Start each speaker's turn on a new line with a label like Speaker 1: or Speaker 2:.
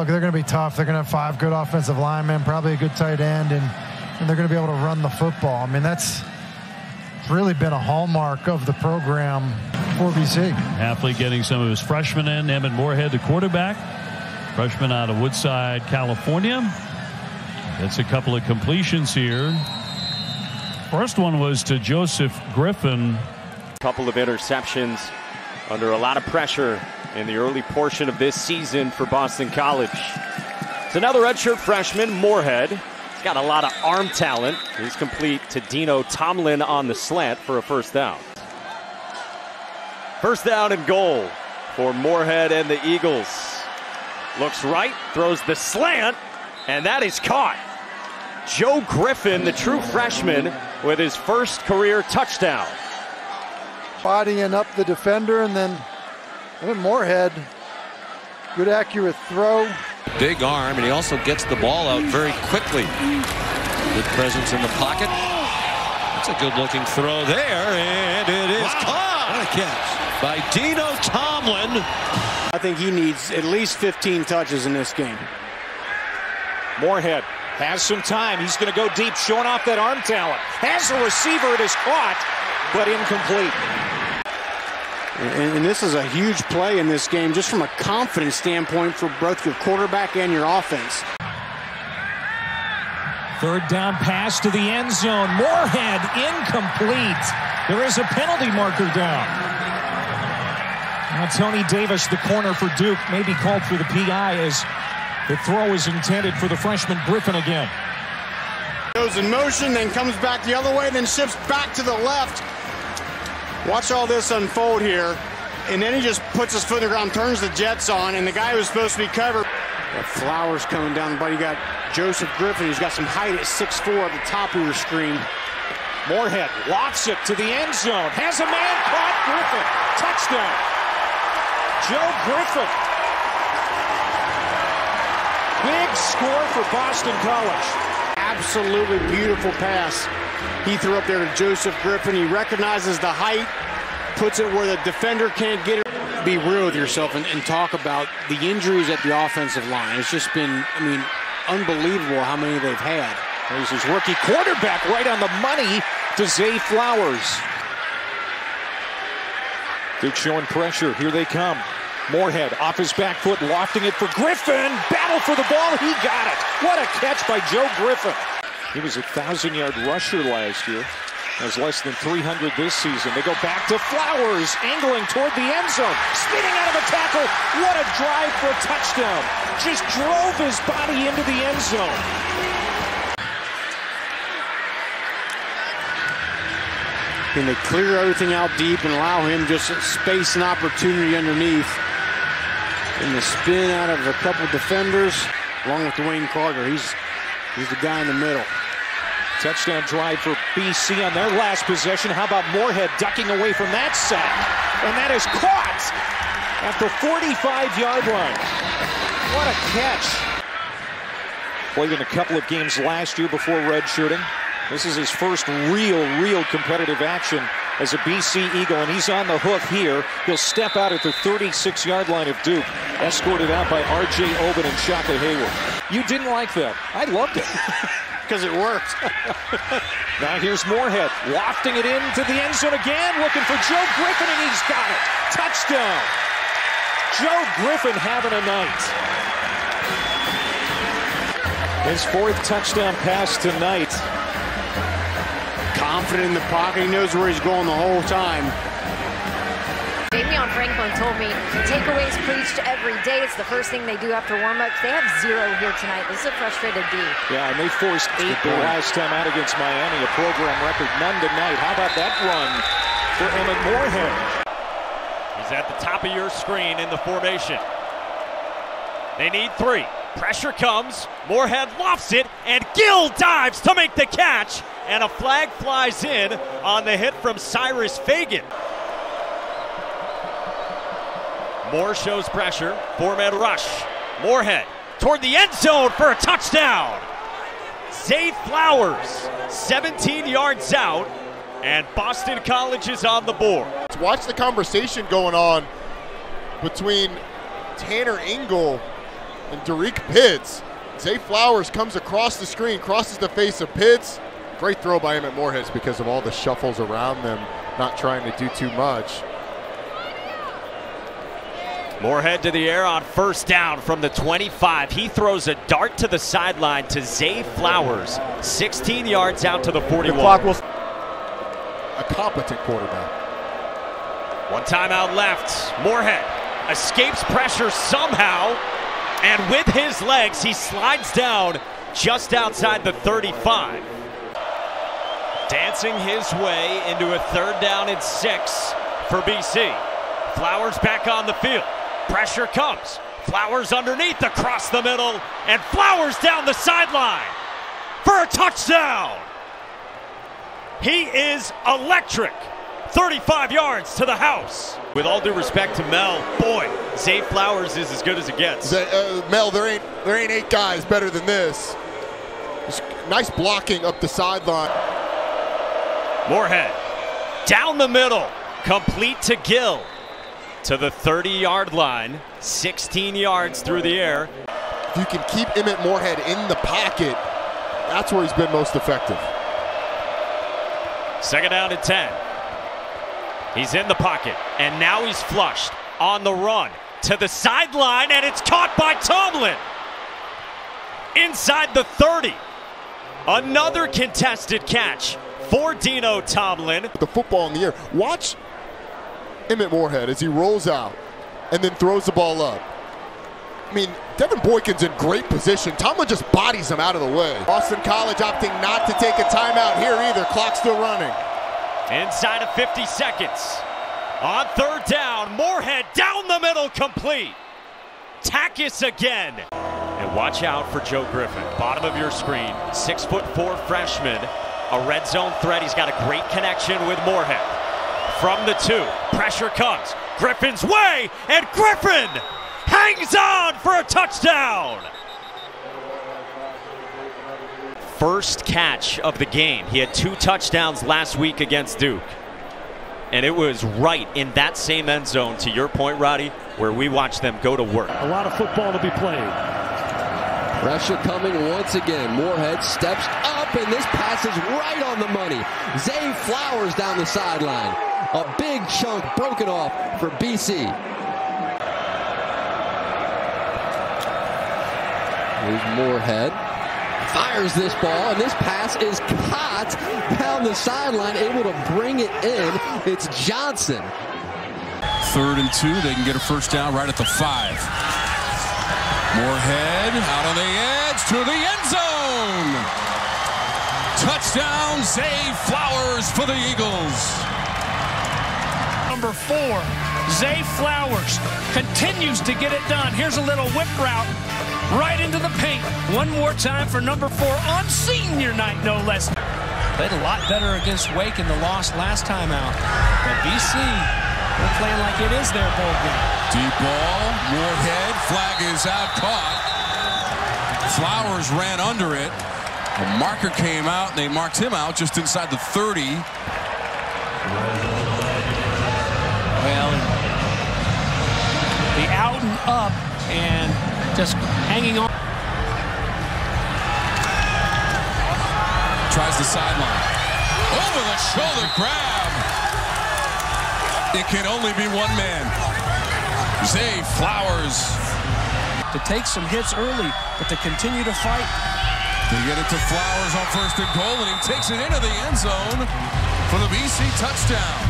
Speaker 1: look, they're going to be tough. They're going to have five good offensive linemen, probably a good tight end, and, and they're going to be able to run the football. I mean, that's really been a hallmark of the program for BC.
Speaker 2: Hafley getting some of his freshmen in. Emmett Morehead, the quarterback, freshman out of Woodside, California. That's a couple of completions here. First one was to Joseph Griffin.
Speaker 3: Couple of interceptions under a lot of pressure in the early portion of this season for Boston College. It's another redshirt freshman, Morehead. He's got a lot of arm talent. He's complete to Dino Tomlin on the slant for a first down. First down and goal for Morehead and the Eagles. Looks right, throws the slant, and that is caught. Joe Griffin, the true freshman, with his first career touchdown.
Speaker 1: Bodying up the defender, and then, and then Morehead, good accurate throw.
Speaker 4: Big arm, and he also gets the ball out very quickly. Good presence in the pocket. That's a good looking throw there, and it is wow. caught.
Speaker 5: What a catch
Speaker 4: by Dino Tomlin.
Speaker 6: I think he needs at least 15 touches in this game.
Speaker 7: Morehead has some time. He's going to go deep, showing off that arm talent. Has a receiver, it is caught, but incomplete.
Speaker 6: And, and, this is a huge play in this game, just from a confidence standpoint for both your quarterback and your offense.
Speaker 7: Third down pass to the end zone. Morehead incomplete. There is a penalty marker down. Now Tony Davis, the corner for Duke, may be called for the PI as the throw is intended for the freshman Griffin again.
Speaker 6: Goes in motion, then comes back the other way, then shifts back to the left. Watch all this unfold here. And then he just puts his foot in the ground, turns the Jets on, and the guy who's supposed to be covered. Got Flowers coming down, but you got Joseph Griffin, who's got some height at 6'4 at the top of your screen.
Speaker 7: Morehead lofts it to the end zone. Has a man caught Griffin. Touchdown. Joe Griffin. Big score for Boston College.
Speaker 6: Absolutely beautiful pass. He threw up there to Joseph Griffin. He recognizes the height, puts it where the defender can't get it. Be real with yourself and, and talk about the injuries at the offensive line. It's just been, I mean, unbelievable how many they've had.
Speaker 7: There's his rookie quarterback right on the money to Zay Flowers. Duke showing pressure. Here they come. Morehead off his back foot, lofting it for Griffin. Battle for the ball. He got it. What a catch by Joe Griffin. He was a thousand yard rusher last year. Has less than 300 this season. They go back to Flowers, angling toward the end zone, spinning out of a tackle. What a drive for a touchdown. Just drove his body into the end zone.
Speaker 6: Can they clear everything out deep and allow him just space and opportunity underneath? And the spin out of a couple defenders, along with DeWayne Carter. He's he's the guy in the middle.
Speaker 7: Touchdown drive for BC on their last possession. How about Morehead ducking away from that sack? And that is caught at the 45-yard line. What a catch. Played in a couple of games last year before redshirting. This is his first real, real competitive action as a BC Eagle, and he's on the hook here. He'll step out at the 36-yard line of Duke, escorted out by R.J. Oben and Shaka Heyward. You didn't like that. I loved it.
Speaker 6: Because it worked.
Speaker 7: now here's Morehead, wafting it into the end zone again, looking for Joe Griffin, and he's got it. Touchdown. Joe Griffin having a night. His fourth touchdown pass tonight
Speaker 6: confident in the pocket. He knows where he's going the whole time.
Speaker 8: Davion Franklin told me takeaways preached every day. It's the first thing they do after warm-ups. They have zero here tonight. This is a frustrated D.
Speaker 7: Yeah, and they forced eight the last time out against Miami, a program record. None tonight. How about that run for Emmett Morehead?
Speaker 3: He's at the top of your screen in the formation. They need three. Pressure comes. Morehead lofts it, and Gill dives to make the catch and a flag flies in on the hit from Cyrus Fagan. Moore shows pressure, four-man rush. Morehead toward the end zone for a touchdown. Zay Flowers, 17 yards out, and Boston College is on the board.
Speaker 9: Watch the conversation going on between Tanner Ingle
Speaker 5: And Derek Pitts, Zay Flowers comes across the screen, crosses the face of Pitts. Great throw by Emmett Morehead because of all the shuffles around them, not trying to do too much.
Speaker 3: Morehead to the air on first down from the 25. He throws a dart to the sideline to Zay Flowers. 16 yards out to the 41.
Speaker 5: The clock will a competent quarterback.
Speaker 3: One timeout left. Morehead escapes pressure somehow. And with his legs, he slides down just outside the 35. Dancing his way into a third down and six for BC. Flowers back on the field. Pressure comes. Flowers underneath across the middle, and Flowers down the sideline for a touchdown. He is electric. 35 yards to the house. With all due respect to Mel, boy, Zay Flowers is as good as it gets.
Speaker 5: Uh, Mel, there ain't there ain't eight guys better than this. Just nice blocking up the sideline.
Speaker 3: Morehead down the middle, complete to Gill to the 30-yard line, 16 yards through the air.
Speaker 5: If you can keep Emmett Morehead in the pocket, that's where he's been most effective.
Speaker 3: Second down and 10. He's in the pocket, and now he's flushed on the run to the sideline, and it's caught by Tomlin. Inside the 30. Another contested catch for Dino Tomlin.
Speaker 5: The football in the air. Watch Emmett Morehead as he rolls out and then throws the ball up. I mean, Devin Boykin's in great position. Tomlin just bodies him out of the way. Boston College opting not to take a timeout here either. Clock still running.
Speaker 3: Inside of 50 seconds. On third down, Morehead down the middle, complete. Takis again. And watch out for Joe Griffin. Bottom of your screen, six foot four freshman. A red zone threat. He's got a great connection with Morehead. From the two, pressure comes. Griffin's way, and Griffin hangs on for a touchdown. First catch of the game. He had two touchdowns last week against Duke. And it was right in that same end zone, to your point, Roddy, where we watched them go to work.
Speaker 9: A lot of football to be played.
Speaker 10: Pressure coming once again. Morehead steps up, and this pass is right on the money. Zay Flowers down the sideline. A big chunk broken off for BC. Here's Morehead. Fires this ball, and this pass is caught down the sideline, able to bring it in. It's Johnson.
Speaker 11: Third and two. They can get a first down right at the five. Morehead out on the edge to the end zone. Touchdown, Zay Flowers for the Eagles.
Speaker 9: Number four, Zay Flowers continues to get it done. Here's a little whip route right into the paint. One more time for number four on senior night, no less. Played a lot better against Wake in the loss last time out. But BC, they're playing like it is their bowl game.
Speaker 11: Deep ball, Morehead, flag is out, caught. Flowers ran under it. A marker came out, and they marked him out just inside the 30.
Speaker 9: Up and just hanging on.
Speaker 11: Tries the sideline. Over the shoulder grab. It can only be one man. Zay Flowers.
Speaker 9: To take some hits early, but to continue to fight.
Speaker 11: They get it to Flowers on first and goal, and he takes it into the end zone for the BC touchdown.